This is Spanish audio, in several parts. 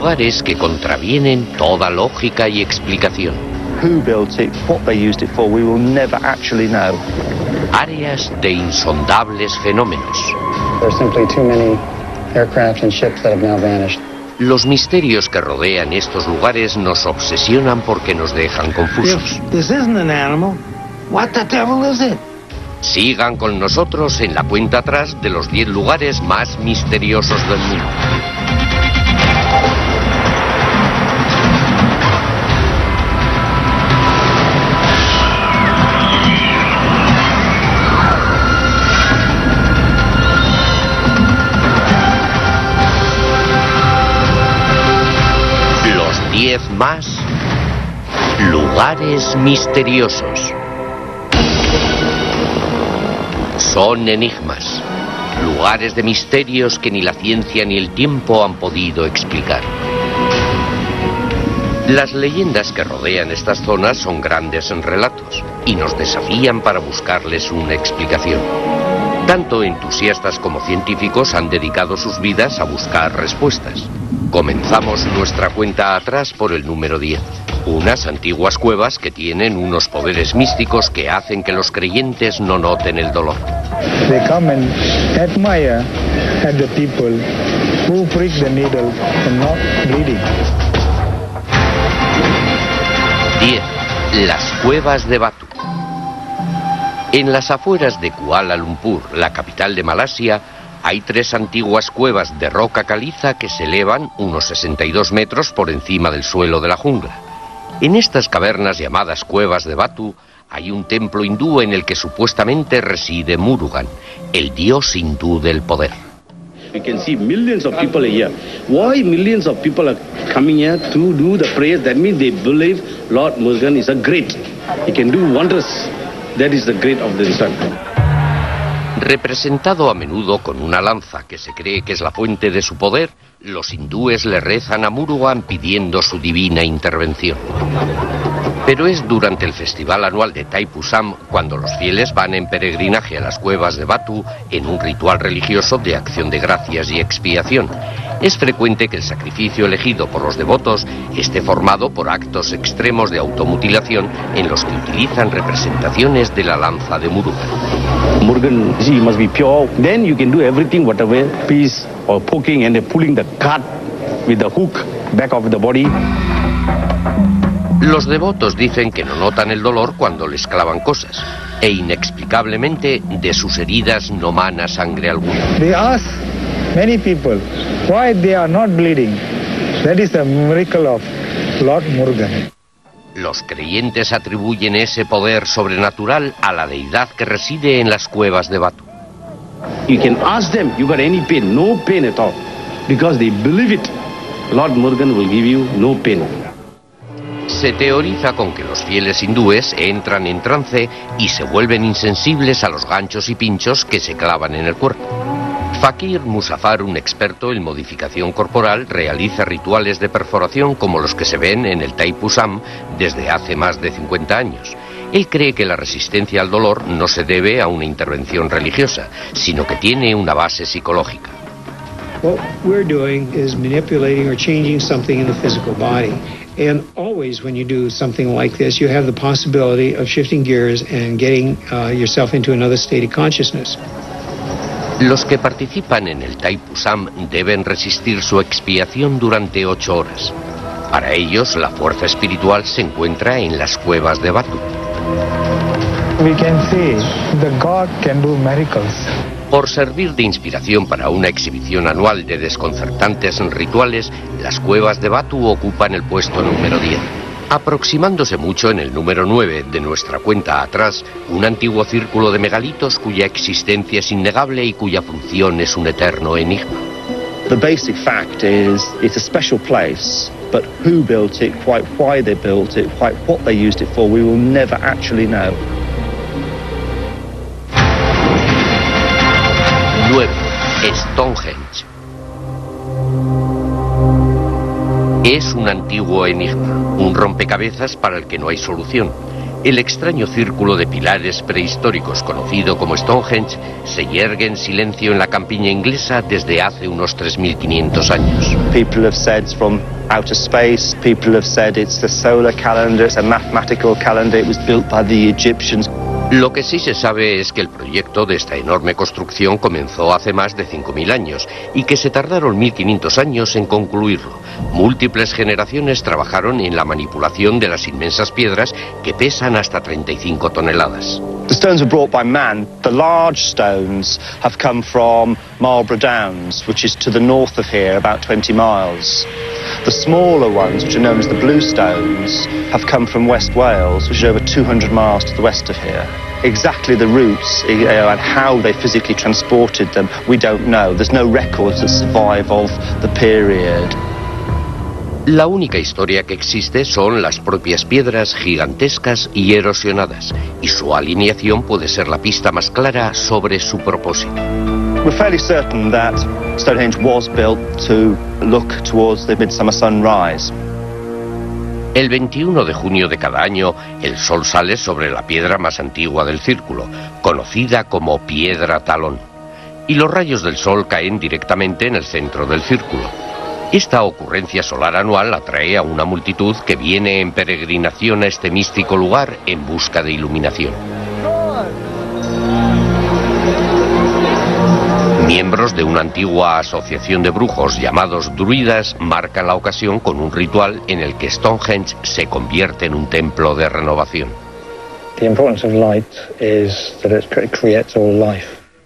Lugares que contravienen toda lógica y explicación. Who built it, what they used it for, we will never actually know. Áreas de insondables fenómenos. Los misterios que rodean estos lugares nos obsesionan porque nos dejan confusos. If this isn't an animal, what the devil is it? Sigan con nosotros en la cuenta atrás de los 10 lugares más misteriosos del mundo. Más lugares misteriosos. Son enigmas, lugares de misterios que ni la ciencia ni el tiempo han podido explicar. Las leyendas que rodean estas zonas son grandes en relatos y nos desafían para buscarles una explicación. Tanto entusiastas como científicos han dedicado sus vidas a buscar respuestas. Comenzamos nuestra cuenta atrás por el número 10. Unas antiguas cuevas que tienen unos poderes místicos que hacen que los creyentes no noten el dolor. They come and admire at the people who prick the needle and not bleeding. 10. Las cuevas de Batu. En las afueras de Kuala Lumpur, la capital de Malasia, hay tres antiguas cuevas de roca caliza que se elevan unos 62 metros por encima del suelo de la jungla. En estas cavernas llamadas cuevas de Batu hay un templo hindú en el que supuestamente reside Murugan, el dios hindú del poder. We can see millions of people here. Why millions of people are coming here to do the prayers? That means they believe Lord Murugan is a great. He can do wonders. That is the great of the sun. Representado a menudo con una lanza que se cree que es la fuente de su poder, los hindúes le rezan a Murugan pidiendo su divina intervención. Pero es durante el festival anual de Taipusam cuando los fieles van en peregrinaje a las cuevas de Batu en un ritual religioso de acción de gracias y expiación. Es frecuente que el sacrificio elegido por los devotos esté formado por actos extremos de automutilación en los que utilizan representaciones de la lanza de Murugan. Murugan, he must be pure. Then you can do everything, whatever piece or poking and pulling the cut with the hook back of the body. Los devotos dicen que no notan el dolor cuando les clavan cosas e inexplicablemente de sus heridas no mana sangre alguna. They ask many people why they are not bleeding. That is the miracle of Lord Murugan. Los creyentes atribuyen ese poder sobrenatural a la deidad que reside en las cuevas de Batu. You can ask them, you got any pain? No pain at all. Because they believe it. Lord Murugan will give you no pain. Se teoriza con que los fieles hindúes entran en trance y se vuelven insensibles a los ganchos y pinchos que se clavan en el cuerpo. Fakir Musafar, un experto en modificación corporal, realiza rituales de perforación como los que se ven en el Taipusam desde hace más de 50 años. Él cree que la resistencia al dolor no se debe a una intervención religiosa, sino que tiene una base psicológica. What we're doing is manipulating or changing something in the physical body. And always, when you do something like this, you have the possibility of shifting gears and getting uh, yourself into another state of consciousness. Los que participan en el Taipusam deben resistir su expiación durante ocho horas. Para ellos, la fuerza espiritual se encuentra en las cuevas de Batu. We can say the God can do miracles. Por servir de inspiración para una exhibición anual de desconcertantes rituales, las cuevas de Batu ocupan el puesto número 10. Aproximándose mucho en el número 9 de nuestra cuenta atrás, un antiguo círculo de megalitos cuya existencia es innegable y cuya función es un eterno enigma. The basic fact is it's a special place, but who built it, quite why they built it, quite what they used it for, we will never actually know. Stonehenge. Es un antiguo enigma, un rompecabezas para el que no hay solución. El extraño círculo de pilares prehistóricos conocido como Stonehenge se yergue en silencio en la campiña inglesa desde hace unos 3.500 años. People have said from outer space. People have said it's the solar calendar. It's a mathematical calendar. It was built by the Egyptians. Lo que sí se sabe es que el proyecto de esta enorme construcción comenzó hace más de 5.000 años y que se tardaron 1.500 años en concluirlo. Múltiples generaciones trabajaron en la manipulación de las inmensas piedras que pesan hasta 35 toneladas. The stones were brought by man. The large stones have come from Marlborough Downs, which is to the north of here, about 20 miles. The smaller ones, which are known as the bluestones, have come from West Wales, which is over 200 miles to the west of here. Exactly the routes you know, and how they physically transported them, we don't know. There's no records that survive of the period. La única historia que existe son las propias piedras gigantescas y erosionadas, y su alineación puede ser la pista más clara sobre su propósito. We're fairly certain that Stonehenge was built to look towards the midsummer sunrise. El 21 de junio de cada año, el sol sale sobre la piedra más antigua del círculo, conocida como piedra talón, y los rayos del sol caen directamente en el centro del círculo. Esta ocurrencia solar anual atrae a una multitud que viene en peregrinación a este místico lugar en busca de iluminación. Miembros de una antigua asociación de brujos llamados druidas marcan la ocasión con un ritual en el que Stonehenge se convierte en un templo de renovación. The importance of light is that it cre- creates all life,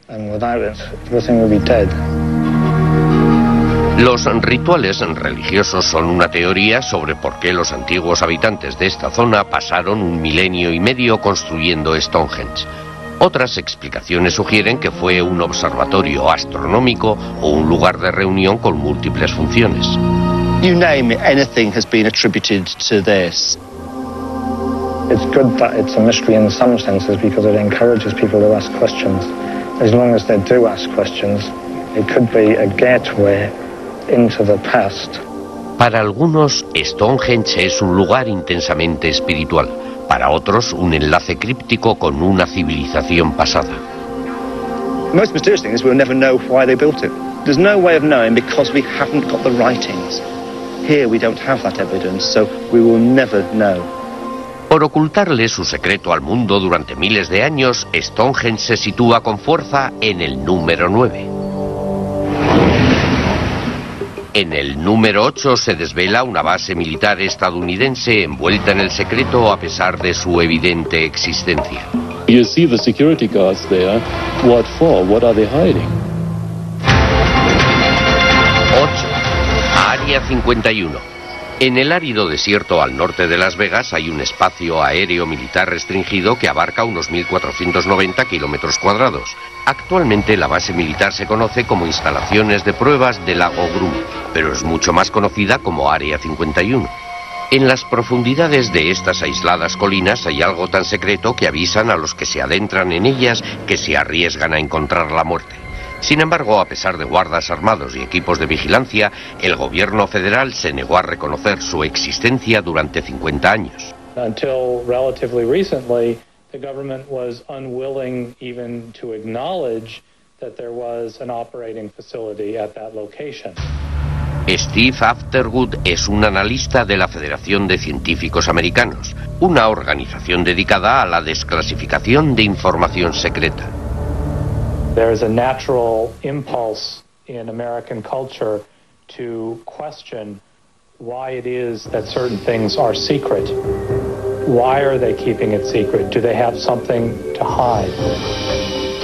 and without it, everything would be dead. Los rituales religiosos son una teoría sobre por qué los antiguos habitantes de esta zona pasaron un milenio y medio construyendo Stonehenge. Otras explicaciones sugieren que fue un observatorio astronómico o un lugar de reunión con múltiples funciones. You name it, anything has been attributed to this. It's good that it's a mystery in some senses because it encourages people to ask questions. As long as they do ask questions, it could be a gateway into the past. Para algunos, Stonehenge es un lugar intensamente espiritual. Para otros, un enlace críptico con una civilización pasada. The most mysterious thing is we'll never know why they built it. There's no way of knowing because we haven't got the writings. Here we don't have that evidence, so we will never know. Por ocultarle su secreto al mundo durante miles de años, Stonehenge se sitúa con fuerza en el número 9. En el número 8 se desvela una base militar estadounidense envuelta en el secreto a pesar de su evidente existencia. You see the security guards there. What for? What are they hiding? 8. Área 51. En el árido desierto al norte de Las Vegas hay un espacio aéreo militar restringido que abarca unos 1.490 kilómetros cuadrados. Actualmente la base militar se conoce como instalaciones de pruebas del lago Groom, pero es mucho más conocida como Área 51. En las profundidades de estas aisladas colinas hay algo tan secreto que avisan a los que se adentran en ellas que se arriesgan a encontrar la muerte. Sin embargo, a pesar de guardas armados y equipos de vigilancia, el gobierno federal se negó a reconocer su existencia durante 50 años. Until the government was unwilling even to acknowledge that there was an operating facility at that location. Steve Afterwood es un analista de la Federación de Científicos Americanos, una organización dedicada a la desclasificación de información secreta. There is a natural impulse in American culture to question why it is that certain things are secret. Why are they keeping it secret? Do they have something to hide?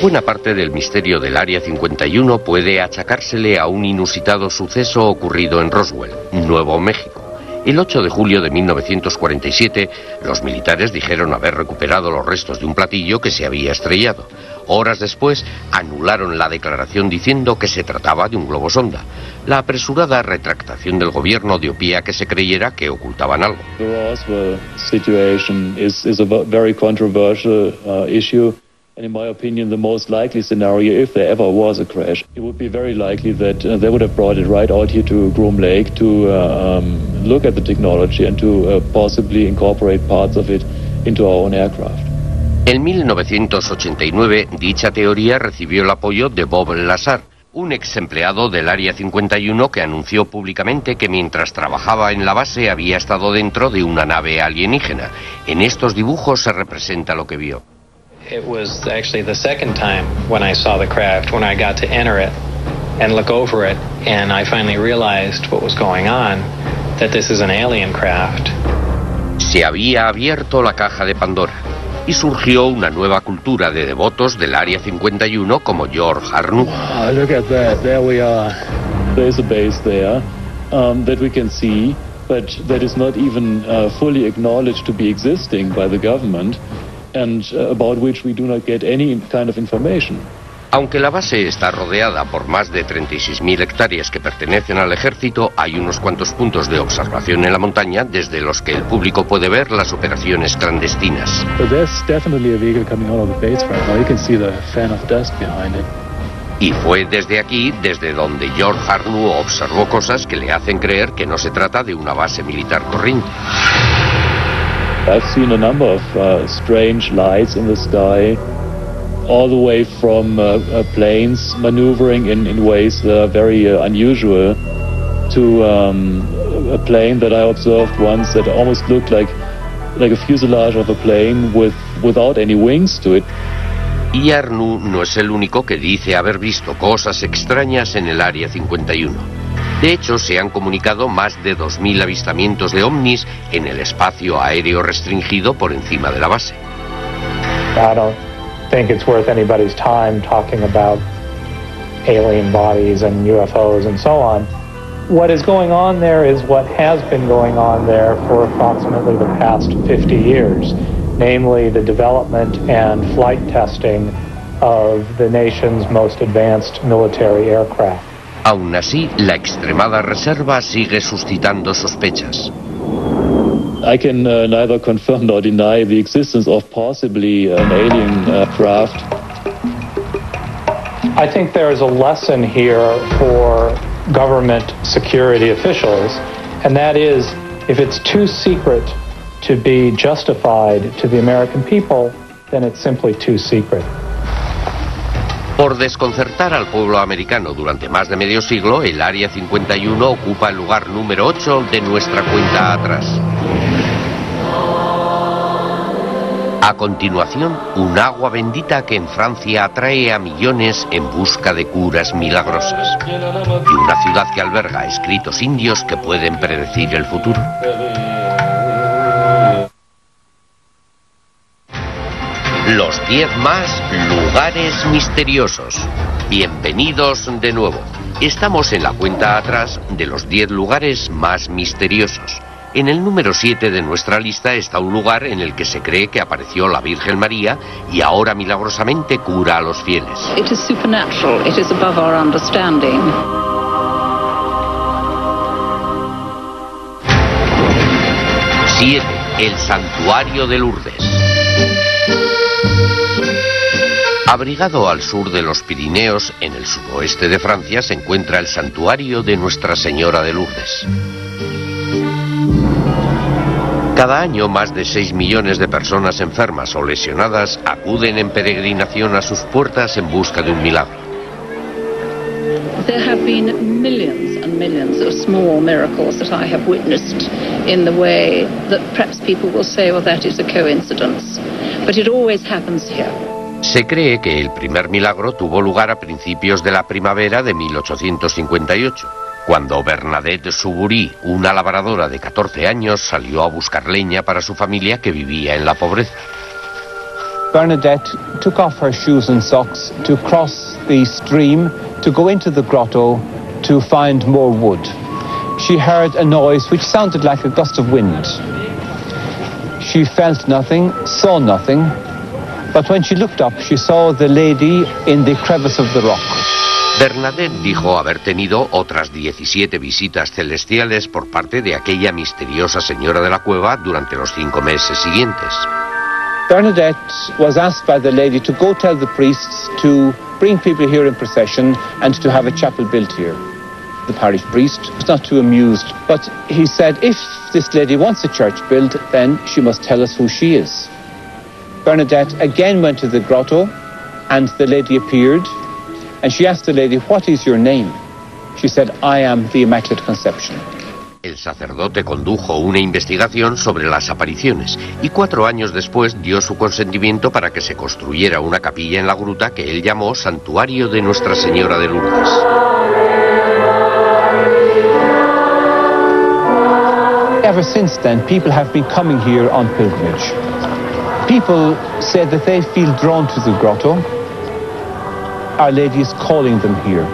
Buena parte del misterio del Área 51 puede achacársele a un inusitado suceso ocurrido en Roswell, Nuevo México. El 8 de julio de 1947, los militares dijeron haber recuperado los restos de un platillo que se había estrellado. Horas después, anularon la declaración diciendo que se trataba de un globo sonda. La apresurada retractación del gobierno dio pie a que se creyera que ocultaban algo. Uh. And in my opinion, the most likely scenario, if there ever was a crash, it would be very likely that uh, they would have brought it right out here to Groom Lake to uh, um, look at the technology and to uh, possibly incorporate parts of it into our own aircraft. En 1989, dicha teoría recibió el apoyo de Bob Lazar, un ex empleado del Área 51 que anunció públicamente que mientras trabajaba en la base había estado dentro de una nave alienígena. En estos dibujos se representa lo que vio. It was actually the second time when I saw the craft, when I got to enter it and look over it, and I finally realized what was going on, that this is an alien craft. Se había abierto la caja de Pandora y surgió una nueva cultura de devotos del Área 51 como George Arnoux. Um, uh, and uh, about which we do not get any kind of information. Aunque la base está rodeada por más de 36.000 hectáreas que pertenecen al ejército, hay unos cuantos puntos de observación en la montaña desde los que el público puede ver las operaciones clandestinas. Y fue desde aquí, desde donde George Harnow observó cosas que le hacen creer que no se trata de una base militar corriente. I've seen a number of uh, strange lights in the sky. All the way from uh, uh, planes maneuvering in, in ways that are very uh, unusual to um, a plane that I observed once that almost looked like like a fuselage of a plane with without any wings to it. Y Arnu no es el único que dice haber visto cosas extrañas en el Área 51. De hecho, se han comunicado más de 2.000 avistamientos de ovnis en el espacio aéreo restringido por encima de la base. Claro. Think it's worth anybody's time talking about alien bodies and UFOs and so on. What is going on there is what has been going on there for approximately the past 50 years, namely the development and flight testing of the nation's most advanced military aircraft. Aún así, la extremada reserva sigue suscitando sospechas. I can uh, neither confirm nor deny the existence of possibly an alien uh, craft. I think there is a lesson here for government security officials, and that is if it's too secret to be justified to the American people, then it's simply too secret. Por desconcertar al pueblo americano durante más de medio siglo, el Área 51 ocupa el lugar número 8 de nuestra cuenta atrás. A continuación, un agua bendita que en Francia atrae a millones en busca de curas milagrosas. Y una ciudad que alberga escritos indios que pueden predecir el futuro. Los 10 más lugares misteriosos. Bienvenidos de nuevo. Estamos en la cuenta atrás de los 10 lugares más misteriosos. En el número 7 de nuestra lista está un lugar en el que se cree que apareció la Virgen María y ahora milagrosamente cura a los fieles. It is supernatural. It is above our understanding. Siete, el santuario de Lourdes. Abrigado al sur de los Pirineos, en el suroeste de Francia, se encuentra el santuario de Nuestra Señora de Lourdes. Cada año más de 6 millones de personas enfermas o lesionadas acuden en peregrinación a sus puertas en busca de un milagro. There have been millions and millions of small miracles that I have witnessed in the way that perhaps people will say, well, that is a coincidence. But it always happens here. Se cree que el primer milagro tuvo lugar a principios de la primavera de 1858, cuando Bernadette Suburí, una labradora de 14 años, salió a buscar leña para su familia que vivía en la pobreza. Bernadette took off her shoes and socks to cross the stream to go into the grotto to find more wood. She heard a noise which sounded like a gust of wind. She felt nothing, saw nothing, But when she looked up, she saw the lady in the crevice of the rock. Bernadette dijo haber tenido otras 17 visitas celestiales por parte de aquella misteriosa señora de la cueva durante los cinco meses siguientes. Bernadette was asked by the lady to go tell the priests to bring people here in procession and to have a chapel built here. the parish priest was not too amused, but he said, if this lady wants a church built, then she must tell us who she is. Bernadette again went to the grotto, and the lady appeared, and she asked the lady, What is your name? She said, I am the Immaculate Conception. El sacerdote condujo una investigación sobre las apariciones y cuatro años después dio su consentimiento para que se construyera una capilla en la gruta que él llamó Santuario de Nuestra Señora de Lourdes. Ever since then, people have been coming here on pilgrimage. People say that they feel drawn to the grotto. Our Lady is calling them here.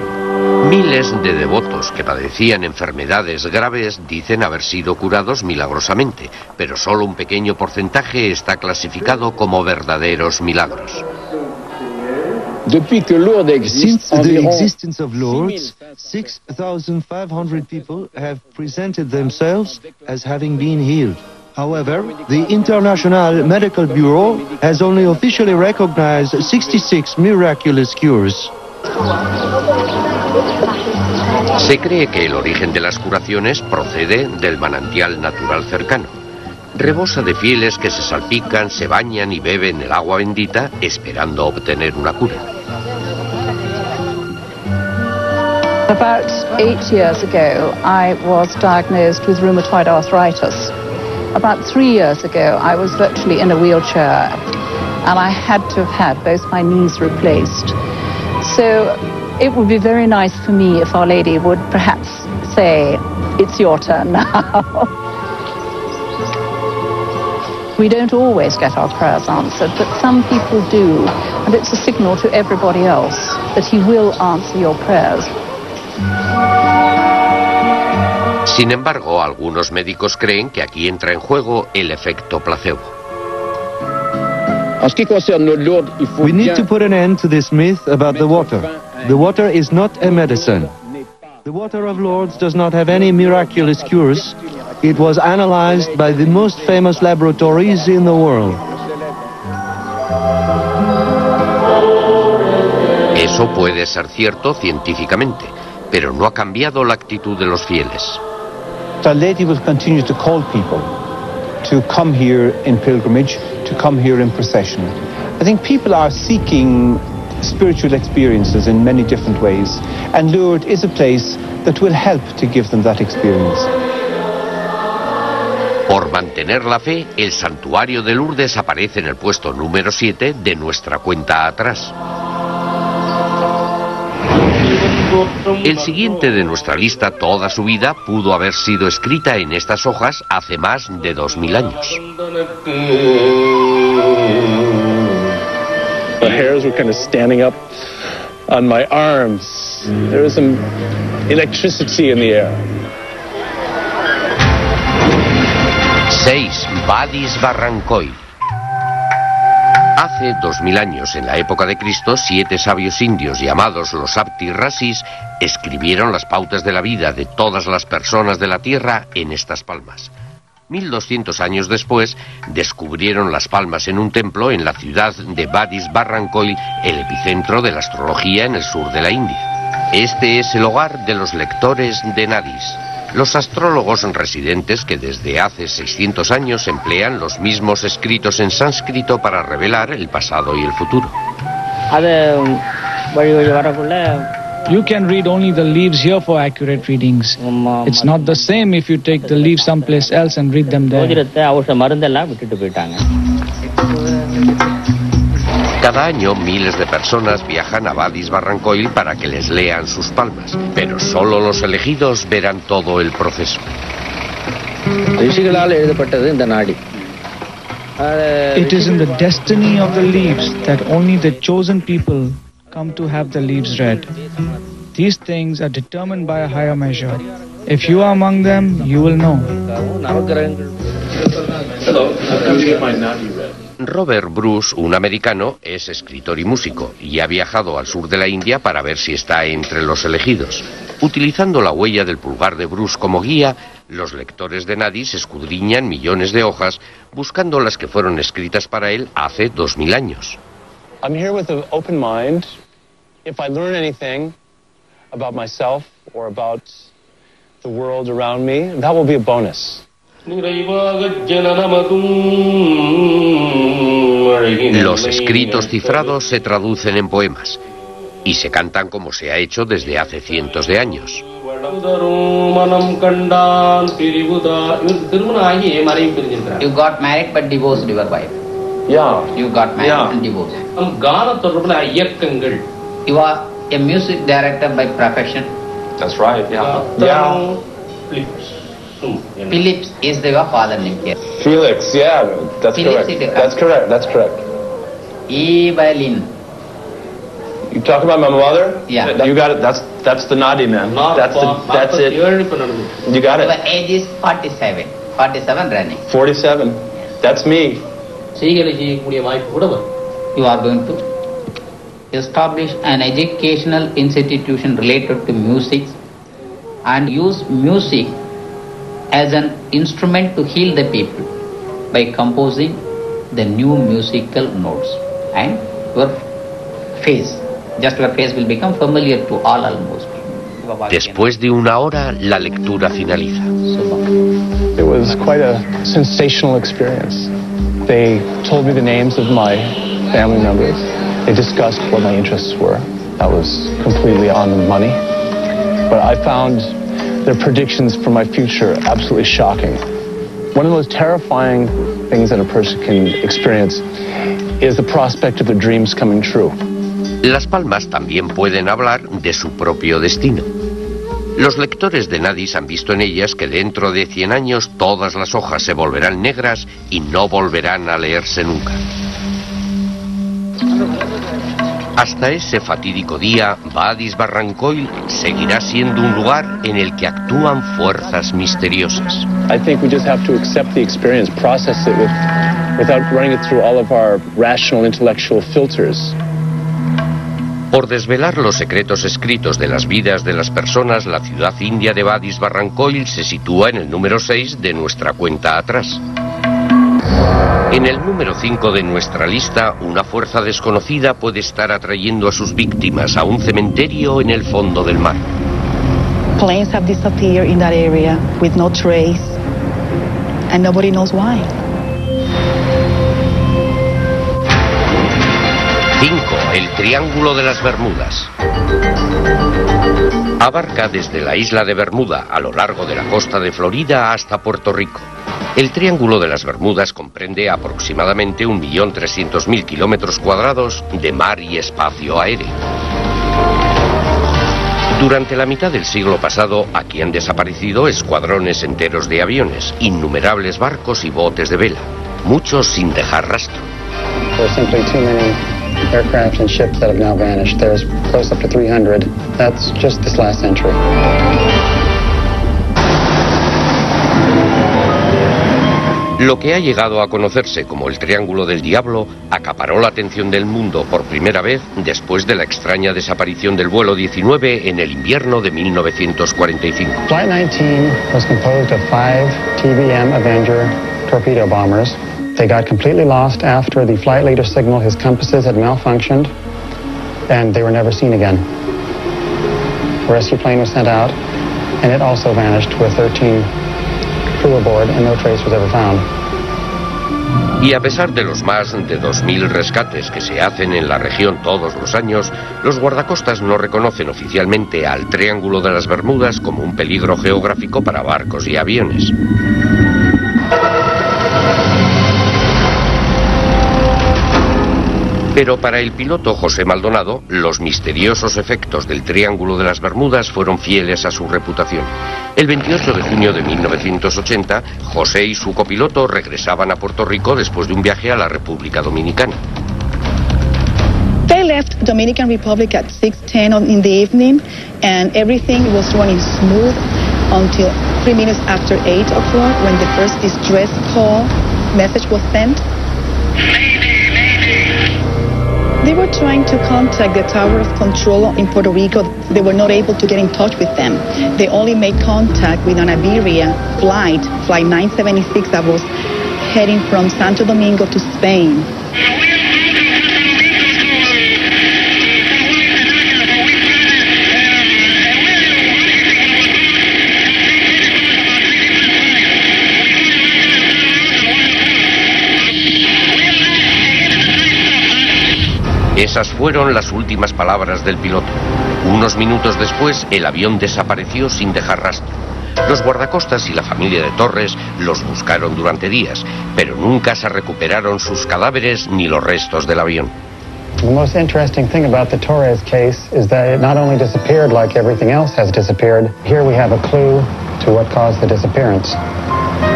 Miles de devotos que padecían enfermedades graves dicen haber sido curados milagrosamente, pero solo un pequeño porcentaje está clasificado como verdaderos milagros. Since the existence of Lourdes, 6,500 people have presented themselves as having been healed. However, the International Medical Bureau has only officially recognized 66 miraculous cures. Se cree que el origen de las curaciones procede del manantial natural cercano. Rebosa de fieles que se salpican, se bañan y beben el agua bendita esperando obtener una cura. About eight years ago, I was diagnosed with rheumatoid arthritis. About three years ago, I was virtually in a wheelchair, and I had to have had both my knees replaced. So it would be very nice for me if Our Lady would perhaps say, It's your turn now. we don't always get our prayers answered, but some people do, and it's a signal to everybody else that He will answer your prayers. Sin embargo, algunos médicos creen que aquí entra en juego el efecto placebo. We need to put an end to this myth about the water. The water is not a medicine. The water of Lourdes does not have any miraculous cures. It was analyzed by the most famous laboratories in the world. Eso puede ser cierto científicamente, pero no ha cambiado la actitud de los fieles. Our Lady will continue to call people to come here in pilgrimage, to come here in procession. I think people are seeking spiritual experiences in many different ways, and Lourdes is a place that will help to give them that experience. Por mantener la fe, el santuario de Lourdes aparece en el puesto número 7 de nuestra cuenta atrás. El siguiente de nuestra lista, toda su vida, pudo haber sido escrita en estas hojas hace más de 2000 años. The hairs were kind of standing up on my arms. There was some electricity in the air. 6. Badis Barrancoy. Hace dos mil años, en la época de Cristo, siete sabios indios llamados los Abti Rasis escribieron las pautas de la vida de todas las personas de la tierra en estas palmas. 1200 años después, descubrieron las palmas en un templo en la ciudad de Badis Barrancoy, el epicentro de la astrología en el sur de la India. Este es el hogar de los lectores de Nadis, los astrólogos residentes que desde hace 600 años emplean los mismos escritos en sánscrito para revelar el pasado y el futuro. You can read only the leaves here for accurate readings. It's not the same if you take the leaves someplace else and read them there. Cada año miles de personas viajan a Badis Barrancoil para que les lean sus palmas, pero solo los elegidos verán todo el proceso. It is in the destiny of the leaves that only the chosen people come to have the leaves read. These things are determined by a higher measure. If you are among them, you will know. Robert Bruce, un americano, es escritor y músico y ha viajado al sur de la India para ver si está entre los elegidos. Utilizando la huella del pulgar de Bruce como guía, los lectores de Nadis escudriñan millones de hojas buscando las que fueron escritas para él hace dos mil años. I'm here with an open mind. If I learn anything about myself or about the world around me, that will be a bonus. Los escritos cifrados se traducen en poemas y se cantan como se ha hecho desde hace cientos de años. You got married but divorced your wife. Yeah. You got married Yeah. and divorced. You are a music director by profession. That's right, yeah. Yeah. Phillips is the father name here. Felix, yeah, that's Felix correct. That's correct, that's correct. E violin. You talk about my mother? Yeah. You got it. That's that's the naughty man. That's the, that's it. You got it. it. age is 47. 47 running. 47. That's me. You are going to establish an educational institution related to music and use music as an instrument to heal the people by composing the new musical notes and your face just your face will become familiar to all almost Después de una hora, la lectura finaliza. It was quite a sensational experience. They told me the names of my family members. They discussed what my interests were. That was completely on the money. But I found their predictions for my future absolutely shocking. One of the most terrifying things that a person can experience is the prospect of their dreams coming true. Las palmas también pueden hablar de su propio destino. Los lectores de Nadis han visto en ellas que dentro de 100 años todas las hojas se volverán negras y no volverán a leerse nunca. Hasta ese fatídico día, Badis Barrancoil seguirá siendo un lugar en el que actúan fuerzas misteriosas. I think we just have to accept the experience, process it with, without running it through all of our rational intellectual filters. Por desvelar los secretos escritos de las vidas de las personas, la ciudad india de Badis Barrancoil se sitúa en el número 6 de nuestra cuenta atrás. En el número 5 de nuestra lista, una fuerza desconocida puede estar atrayendo a sus víctimas a un cementerio en el fondo del mar. Planes have disappeared in that area with no trace, and nobody knows why. 5. El Triángulo de las Bermudas. Abarca desde la isla de Bermuda a lo largo de la costa de Florida hasta Puerto Rico. El Triángulo de las Bermudas comprende aproximadamente 1.300.000 kilómetros cuadrados de mar y espacio aéreo. Durante la mitad del siglo pasado, aquí han desaparecido escuadrones enteros de aviones, innumerables barcos y botes de vela, muchos sin dejar rastro. Aircraft and ships that have now vanished. There's close up to 300. That's just this last century. Lo que ha llegado a conocerse como el Triángulo del Diablo acaparó la atención del mundo por primera vez después de la extraña desaparición del vuelo 19 en el invierno de 1945. Flight 19 was composed of five TBM Avenger torpedo bombers. They got completely lost after the flight leader signaled his compasses had malfunctioned, and they were never seen again. A rescue plane was sent out, and it also vanished with 13 crew aboard, and no trace was ever found. Y a pesar de los más de 2.000 rescates que se hacen en la región todos los años, los guardacostas no reconocen oficialmente al Triángulo de las Bermudas como un peligro geográfico para barcos y aviones. Pero para el piloto José Maldonado, los misteriosos efectos del Triángulo de las Bermudas fueron fieles a su reputación. El 28 de junio de 1980, José y su copiloto regresaban a Puerto Rico después de un viaje a la República Dominicana. They left Dominican Republic at 6:10 on- in the evening, and everything was running smooth until three minutes after 8 o'clock when the first distress call message was sent. They were trying to contact the Tower of Control in Puerto Rico. They were not able to get in touch with them. They only made contact with an Iberia flight, Flight 976, that was heading from Santo Domingo to Spain. Esas fueron las últimas palabras del piloto. Unos minutos después, el avión desapareció sin dejar rastro. Los guardacostas y la familia de Torres los buscaron durante días, pero nunca se recuperaron sus cadáveres ni los restos del avión. The most interesting thing about the Torres case is that it not only disappeared like everything else has disappeared, here we have a clue to what caused the disappearance.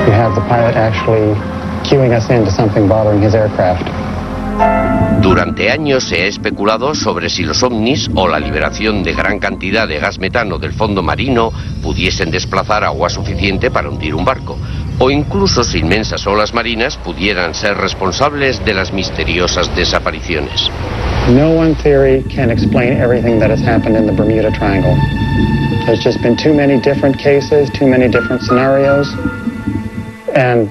You have the pilot actually cueing us into something bothering his aircraft. Durante años se ha especulado sobre si los ovnis o la liberación de gran cantidad de gas metano del fondo marino pudiesen desplazar agua suficiente para hundir un barco, o incluso si inmensas olas marinas pudieran ser responsables de las misteriosas desapariciones. No one theory can explain everything that has happened in the Bermuda Triangle. There's just been too many different cases, too many different scenarios, and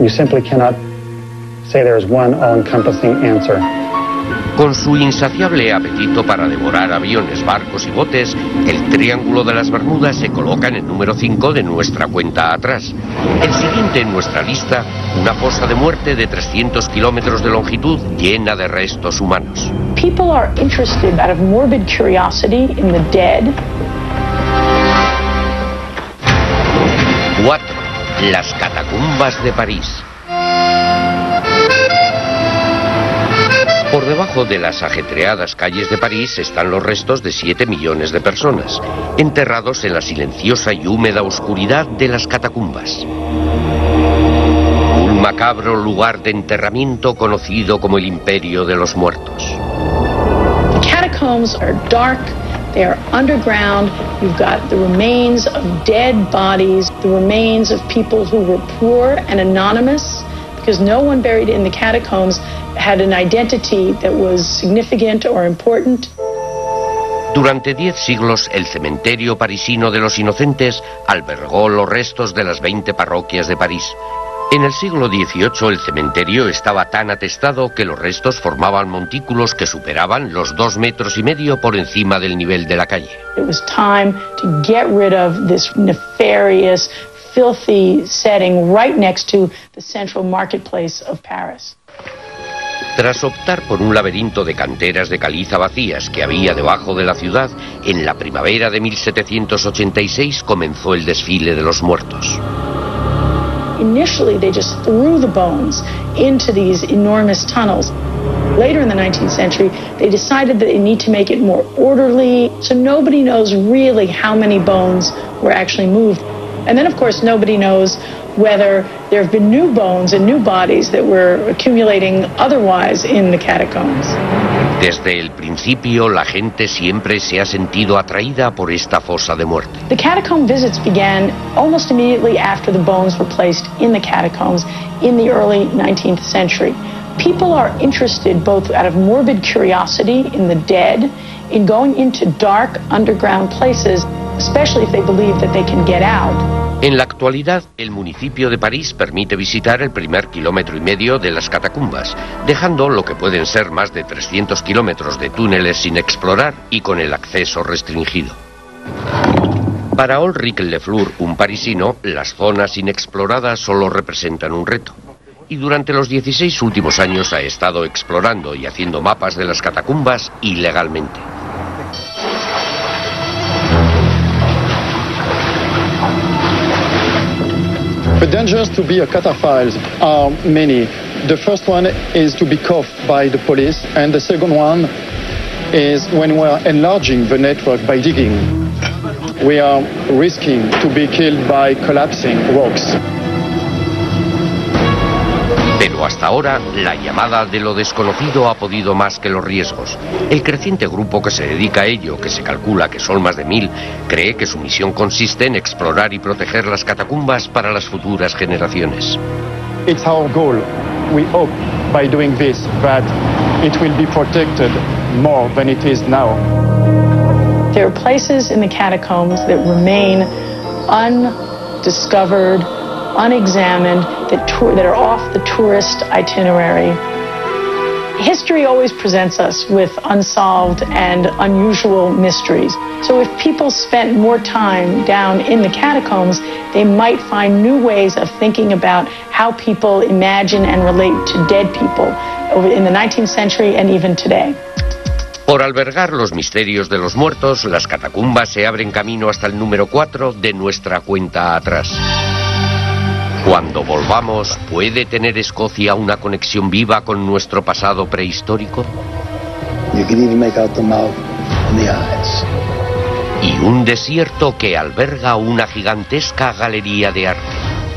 you simply cannot say there's one all-encompassing answer. Con su insaciable apetito para devorar aviones, barcos y botes, el Triángulo de las Bermudas se coloca en el número 5 de nuestra cuenta atrás. El siguiente en nuestra lista, una fosa de muerte de 300 kilómetros de longitud llena de restos humanos. People are interested out of morbid curiosity in the dead. 4. Las catacumbas de París. Por debajo de las ajetreadas calles de París están los restos de 7 millones de personas, enterrados en la silenciosa y húmeda oscuridad de las catacumbas. Un macabro lugar de enterramiento conocido como el Imperio de los Muertos. Catacombs are dark, they are underground. You've got the remains of dead bodies, the remains of people who were poor and anonymous, because no one buried in the catacombs had an identity that was significant or important. Durante diez siglos, el cementerio parisino de los inocentes albergó los restos de las 20 parroquias de París. En el siglo XVIII el cementerio estaba tan atestado que los restos formaban montículos que superaban los dos metros y medio por encima del nivel de la calle. It was time to get rid of this nefarious, filthy setting right next to the central marketplace of Paris. Tras optar por un laberinto de canteras de caliza vacías que había debajo de la ciudad, en la primavera de 1786 comenzó el desfile de los muertos. Initially, they just threw the bones into these enormous tunnels. Later in the 19th century, they decided that they need to make it more orderly, so nobody knows really how many bones were actually moved. And then, of course, nobody knows whether there have been new bones and new bodies that were accumulating otherwise in the catacombs. Desde el principio, la gente siempre se ha sentido atraída por esta fosa de muerte. The catacomb visits began almost immediately after the bones were placed in the catacombs in the early 19th century. People are interested both out of morbid curiosity in the dead, in going into dark underground places, En la actualidad, el municipio de París permite visitar el primer kilómetro y medio de las catacumbas, dejando lo que pueden ser más de 300 kilómetros de túneles sin explorar y con el acceso restringido. Para Ulrich Lefleur, un parisino, las zonas inexploradas solo representan un reto. Y durante los 16 últimos años ha estado explorando y haciendo mapas de las catacumbas ilegalmente. The dangers to be a cataphile are many. The first one is to be caught by the police, and the second one is when we are enlarging the network by digging. We are risking to be killed by collapsing rocks. Pero hasta ahora, la llamada de lo desconocido ha podido más que los riesgos. El creciente grupo que se dedica a ello, que se calcula que son más de mil, cree que su misión consiste en explorar y proteger las catacumbas para las futuras generaciones. It's our goal. We hope by doing this that it will be protected more than it is now. There are places in the catacombs that remain undiscovered, unexamined, that, that are off the tourist itinerary. History always presents us with unsolved and unusual mysteries. So if people spent more time down in the catacombs, they might find new ways of thinking about how people imagine and relate to dead people in the 19th century and even today. Por albergar los misterios de los muertos, las catacumbas se abren camino hasta el número 4 de nuestra cuenta atrás. Cuando volvamos, ¿puede tener Escocia una conexión viva con nuestro pasado prehistórico? Y un desierto que alberga una gigantesca galería de arte.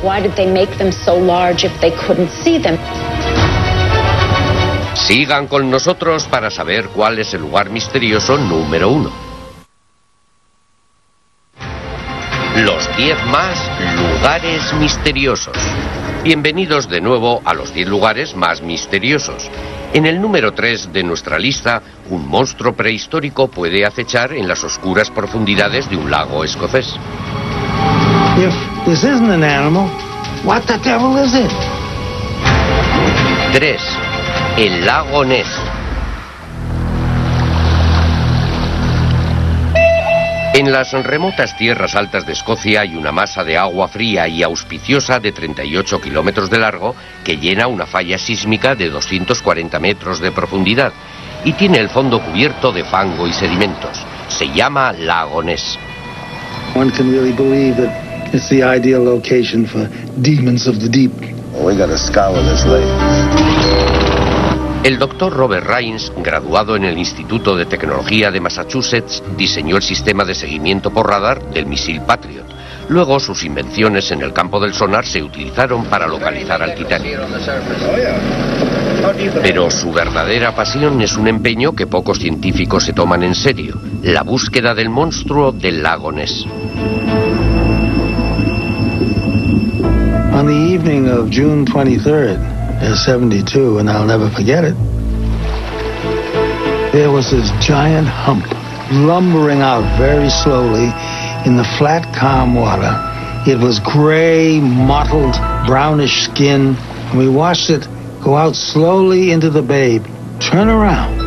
Why did they make them so large if they couldn't see them? Sigan con nosotros para saber cuál es el lugar misterioso número uno. Los 10 más lugares misteriosos. Bienvenidos de nuevo a los 10 lugares más misteriosos. En el número 3 de nuestra lista, un monstruo prehistórico puede acechar en las oscuras profundidades de un lago escocés. If this isn't an animal, what the devil is it? 3. El lago Ness. En las remotas tierras altas de Escocia hay una masa de agua fría y auspiciosa de 38 kilómetros de largo que llena una falla sísmica de 240 metros de profundidad y tiene el fondo cubierto de fango y sedimentos. Se llama Lago Ness. One can really believe that it's the ideal location for demons of the deep. we gotta scour this lake. El doctor Robert Rains, graduado en el Instituto de Tecnología de Massachusetts, diseñó el sistema de seguimiento por radar del misil Patriot. Luego sus invenciones en el campo del sonar se utilizaron para localizar al Titanic. Pero su verdadera pasión es un empeño que pocos científicos se toman en serio, la búsqueda del monstruo del lago Ness. On the evening of June 23rd, is 72, and I'll never forget it. There was this giant hump lumbering out very slowly in the flat, calm water. It was gray, mottled, brownish skin. And we watched it go out slowly into the bay, turn around,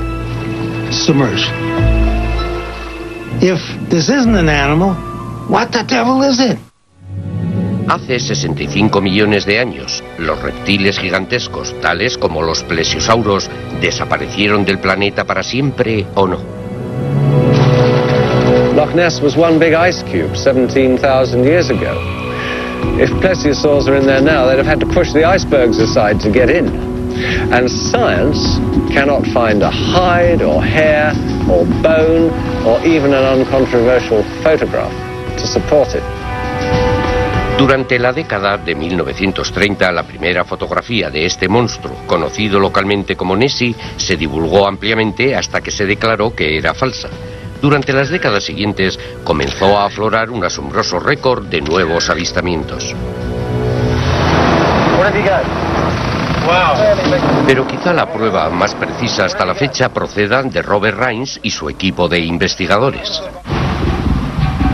submerge. If this isn't an animal, what the devil is it? Hace 65 millones de años, los reptiles gigantescos, tales como los plesiosauros, desaparecieron del planeta para siempre o no. Loch Ness was one big ice cube 17,000 years ago. If plesiosaurs are in there now, they'd have had to push the icebergs aside to get in. And science cannot find a hide or hair or bone or even an uncontroversial photograph to support it. Durante la década de 1930, la primera fotografía de este monstruo, conocido localmente como Nessie, se divulgó ampliamente hasta que se declaró que era falsa. Durante las décadas siguientes comenzó a aflorar un asombroso récord de nuevos avistamientos. Pero quizá la prueba más precisa hasta la fecha proceda de Robert Rains y su equipo de investigadores.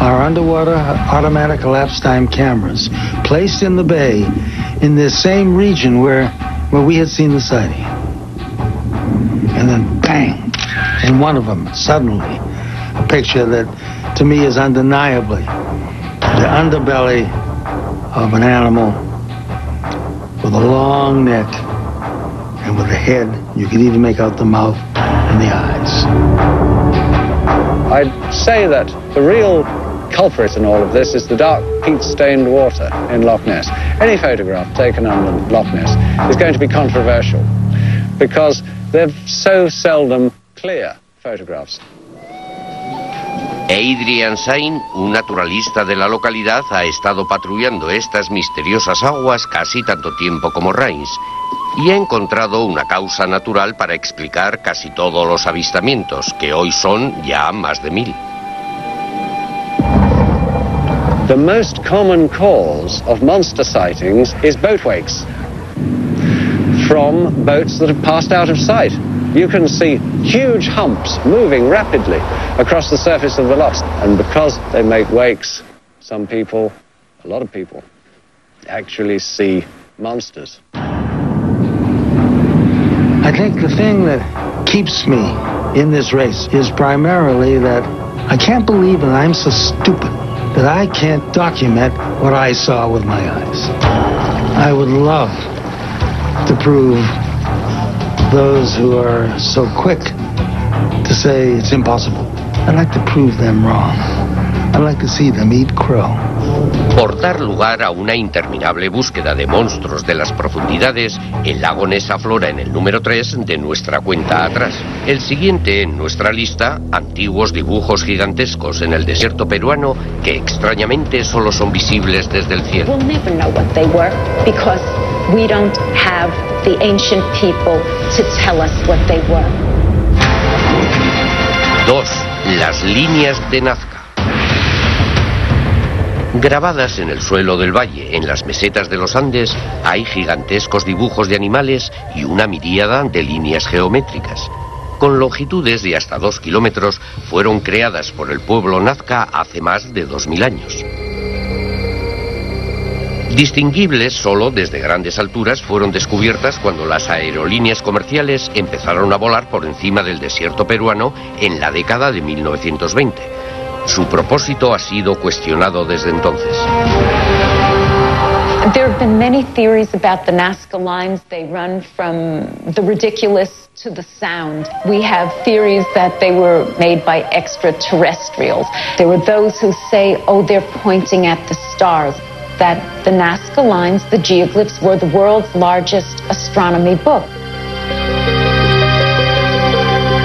Our underwater automatic elapsed time cameras placed in the bay in this same region where, where we had seen the sighting. And then bang, in one of them, suddenly, a picture that to me is undeniably the underbelly of an animal with a long neck and with a head. You could even make out the mouth and the eyes. I'd say that the real culprit in all of this is the dark peat-stained water in Loch Ness. Any photograph taken under Loch Ness is going to be controversial because they're so seldom clear photographs. Adrian Sain, un naturalista de la localidad, ha estado patrullando estas misteriosas aguas casi tanto tiempo como Rains y ha encontrado una causa natural para explicar casi todos los avistamientos, que hoy son ya más de mil. The most common cause of monster sightings is boat wakes from boats that have passed out of sight. You can see huge humps moving rapidly across the surface of the lochs. And because they make wakes, some people, a lot of people, actually see monsters. I think the thing that keeps me in this race is primarily that I can't believe that I'm so stupid that I can't document what I saw with my eyes. I would love to prove those who are so quick to say it's impossible. I'd like to prove them wrong. I'd like to see them eat crow. Por dar lugar a una interminable búsqueda de monstruos de las profundidades, el lago Ness aflora en el número 3 de nuestra cuenta atrás. El siguiente en nuestra lista, antiguos dibujos gigantescos en el desierto peruano que extrañamente solo son visibles desde el cielo. We'll never know what they were because we don't have the ancient people to tell us what they were. 2. Las líneas de Nazca. Grabadas en el suelo del valle, en las mesetas de los Andes, hay gigantescos dibujos de animales y una miríada de líneas geométricas. Con longitudes de hasta dos kilómetros, fueron creadas por el pueblo Nazca hace más de 2.000 años. Distinguibles solo desde grandes alturas fueron descubiertas cuando las aerolíneas comerciales empezaron a volar por encima del desierto peruano en la década de 1920. Su propósito ha sido cuestionado desde entonces. There have been many theories about the Nazca lines. They run from the ridiculous to the sound. We have theories that they were made by extraterrestrials. There were those who say, oh, they're pointing at the stars. That the Nazca lines, the geoglyphs, were the world's largest astronomy book.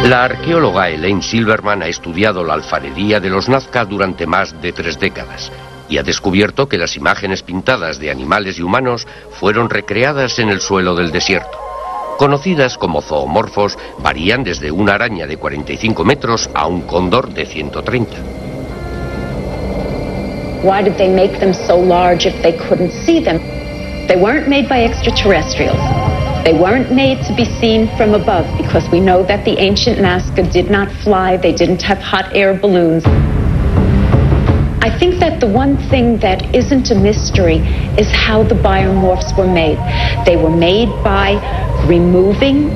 La arqueóloga Elaine Silverman ha estudiado la alfarería de los Nazca durante más de tres décadas y ha descubierto que las imágenes pintadas de animales y humanos fueron recreadas en el suelo del desierto. Conocidas como zoomorfos, varían desde una araña de 45 metros a un cóndor de 130. Why did they make them so large if they couldn't see them? They weren't made by extraterrestrials. They weren't made to be seen from above because we know that the ancient Nazca did not fly, they didn't have hot air balloons. I think that the one thing that isn't a mystery is how the biomorphs were made. They were made by removing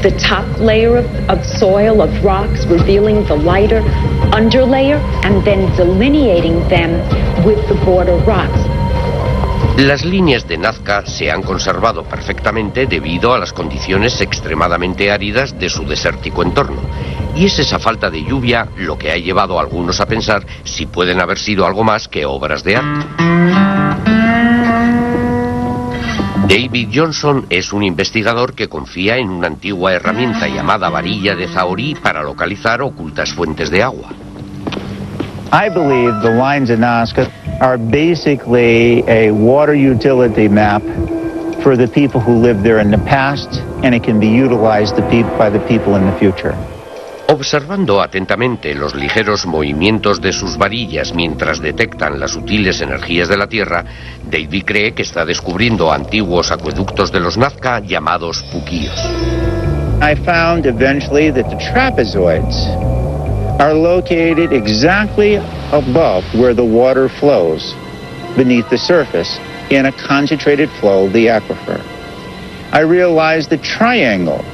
the top layer of, of soil, of rocks, revealing the lighter underlayer, and then delineating them with the border rocks. Las líneas de Nazca se han conservado perfectamente debido a las condiciones extremadamente áridas de su desértico entorno. Y es esa falta de lluvia lo que ha llevado a algunos a pensar si pueden haber sido algo más que obras de arte. David Johnson es un investigador que confía en una antigua herramienta llamada varilla de Zahorí para localizar ocultas fuentes de agua. I believe the lines of Nazca are basically a water utility map for the people who lived there in the past, and it can be utilized by the people in the future. Observando atentamente los ligeros movimientos de sus varillas mientras detectan las sutiles energías de la Tierra, David cree que está descubriendo antiguos acueductos de los Nazca llamados puquíos. I found eventually that the trapezoids are located exactly above where the water flows beneath the surface in a concentrated flow of the aquifer. I realized that triangles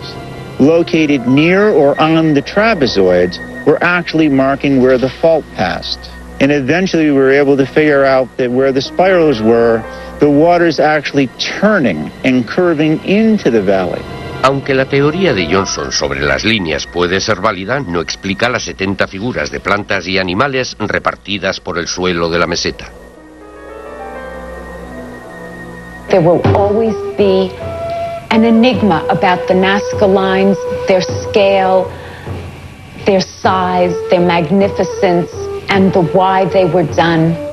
located near or on the trapezoids were actually marking where the fault passed. And eventually we were able to figure out that where the spirals were, the water's actually turning and curving into the valley. Aunque la teoría de Johnson sobre las líneas puede ser válida, no explica las 70 figuras de plantas y animales repartidas por el suelo de la meseta. There will always be an enigma about the Nazca lines, their scale, their size, their magnificence, and the why they were done.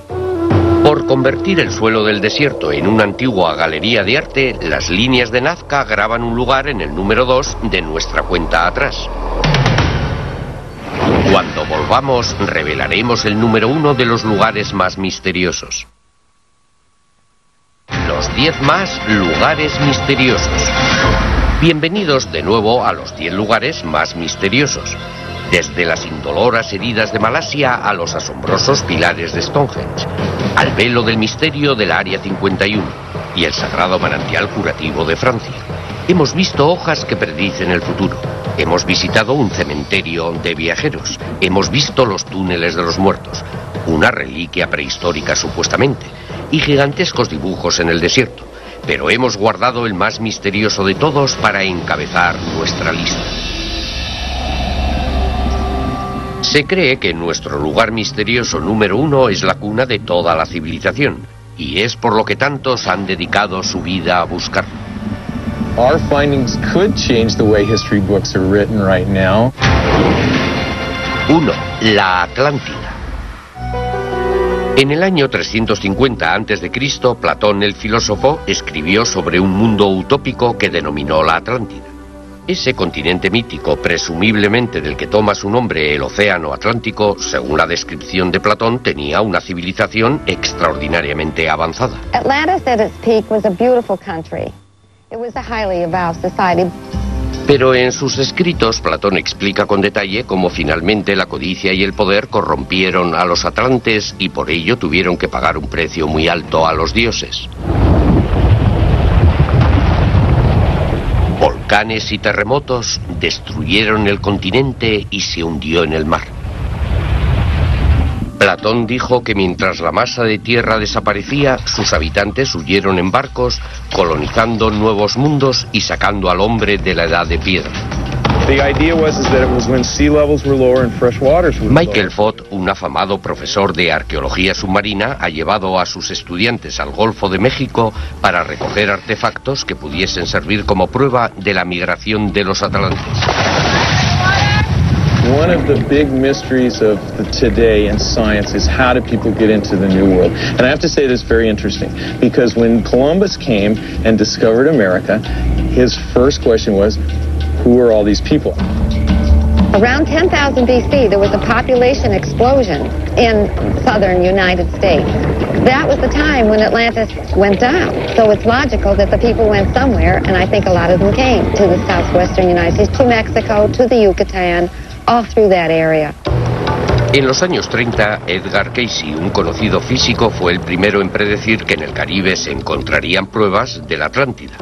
Por convertir el suelo del desierto en una antigua galería de arte, las líneas de Nazca graban un lugar en el número 2 de nuestra cuenta atrás. Cuando volvamos, revelaremos el número uno de los lugares más misteriosos. Los 10 más lugares misteriosos. Bienvenidos de nuevo a los 10 lugares más misteriosos. Desde las indoloras heridas de Malasia a los asombrosos pilares de Stonehenge, al velo del misterio del Área 51 y el sagrado manantial curativo de Francia. Hemos visto hojas que predicen el futuro. Hemos visitado un cementerio de viajeros. Hemos visto los túneles de los muertos, una reliquia prehistórica supuestamente. y gigantescos dibujos en el desierto, pero hemos guardado el más misterioso de todos para encabezar nuestra lista. Se cree que nuestro lugar misterioso número uno es la cuna de toda la civilización, y es por lo que tantos han dedicado su vida a buscarlo. Our findings could change the way history books are written right now. 1. La Atlántida. En el año 350 a.C., Platón el filósofo escribió sobre un mundo utópico que denominó la Atlántida. Ese continente mítico, presumiblemente del que toma su nombre el Océano Atlántico, según la descripción de Platón, tenía una civilización extraordinariamente avanzada. Atlantis at its peak was a beautiful country. It was a highly evolved society. Pero en sus escritos Platón explica con detalle cómo finalmente la codicia y el poder corrompieron a los atlantes y por ello tuvieron que pagar un precio muy alto a los dioses. Volcanes y terremotos destruyeron el continente y se hundió en el mar. Platón dijo que mientras la masa de tierra desaparecía, sus habitantes huyeron en barcos, colonizando nuevos mundos y sacando al hombre de la edad de piedra. Michael Fott, un afamado profesor de arqueología submarina, ha llevado a sus estudiantes al Golfo de México para recoger artefactos que pudiesen servir como prueba de la migración de los atlantes. One of the big mysteries of the today in science is how do people get into the New World? And I have to say this very interesting because when Columbus came and discovered America, his first question was, who are all these people? Around 10,000 BC, there was a population explosion in southern United States. That was the time when Atlantis went down. So it's logical that the people went somewhere, and I think a lot of them came to the southwestern United States, to Mexico, to the Yucatan, all through that area. En los años 30, Edgar Casey, un conocido físico, fue el primero en predecir que en el Caribe se encontrarían pruebas de la Atlántida.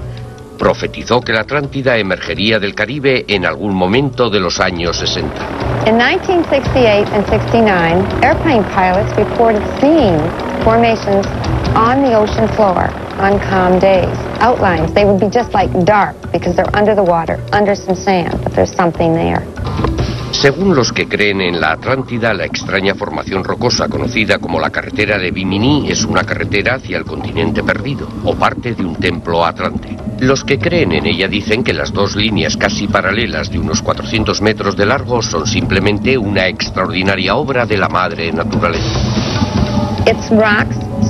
Profetizó que la Atlántida emergería del Caribe en algún momento de los años 60. In 1968 and 69, airplane pilots reported seeing formations on the ocean floor on calm days. Outlines, they would be just like dark because they're under the water, under some sand, but there's something there. Según los que creen en la Atlántida, la extraña formación rocosa conocida como la carretera de Bimini es una carretera hacia el continente perdido o parte de un templo atlante. Los que creen en ella dicen que las dos líneas casi paralelas de unos 400 metros de largo son simplemente una extraordinaria obra de la madre naturaleza.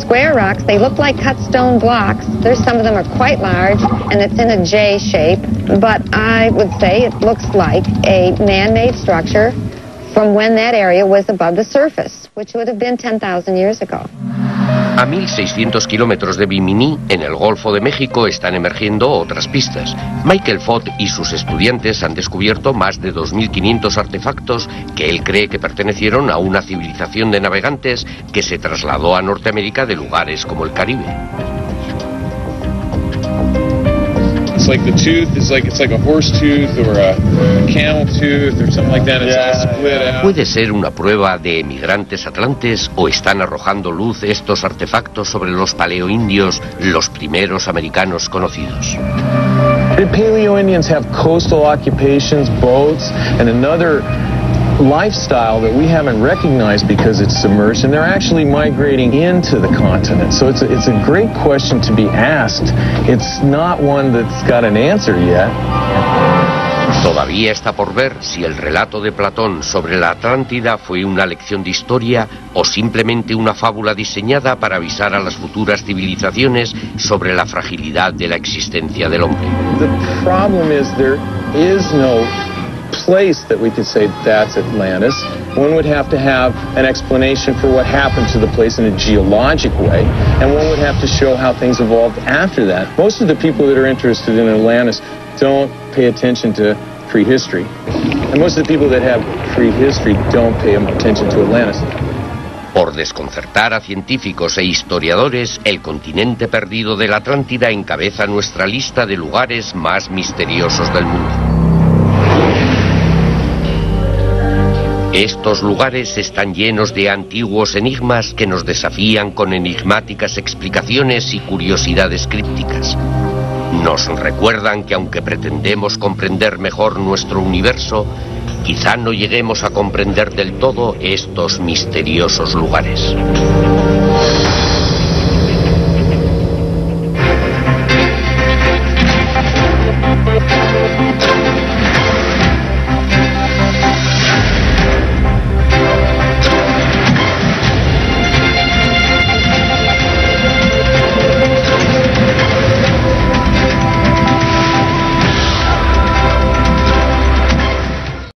Square rocks. They look like cut stone blocks. There's some of them are quite large, and it's in a J shape. But I would say it looks like a man-made structure from when that area was above the surface, which would have been 10,000 years ago. A 1.600 kilómetros de Bimini, en el Golfo de México, están emergiendo otras pistas. Michael Fott y sus estudiantes han descubierto más de 2.500 artefactos que él cree que pertenecieron a una civilización de navegantes que se trasladó a Norteamérica de lugares como el Caribe. It's like the tooth is like it's like a horse tooth or a, camel tooth or something like that. It's all split out. ¿Puede ser una prueba de emigrantes atlantes o están arrojando luz estos artefactos sobre los paleoindios, los primeros americanos conocidos? The Paleo Indians have coastal occupations, boats, and another lifestyle that we haven't recognized because it's submerged, and they're actually migrating into the continent. So it's a, it's a great question to be asked. It's not one that's got an answer yet. Todavía está por ver si el relato de Platón sobre la Atlántida fue una lección de historia o simplemente una fábula diseñada para avisar a las futuras civilizaciones sobre la fragilidad de la existencia del hombre. The problem is there is no place that we could say that's Atlantis. One would have to have an explanation for what happened to the place in a geologic way, and one would have to show how things evolved after that. Most of the people that are interested in Atlantis don't pay attention to prehistory. And most of the people that have prehistory don't pay attention to Atlantis. Por desconcertar a científicos e historiadores, el continente perdido de la Atlántida encabeza nuestra lista de lugares más misteriosos del mundo. Estos lugares están llenos de antiguos enigmas que nos desafían con enigmáticas explicaciones y curiosidades crípticas. Nos recuerdan que aunque pretendemos comprender mejor nuestro universo, quizá no lleguemos a comprender del todo estos misteriosos lugares.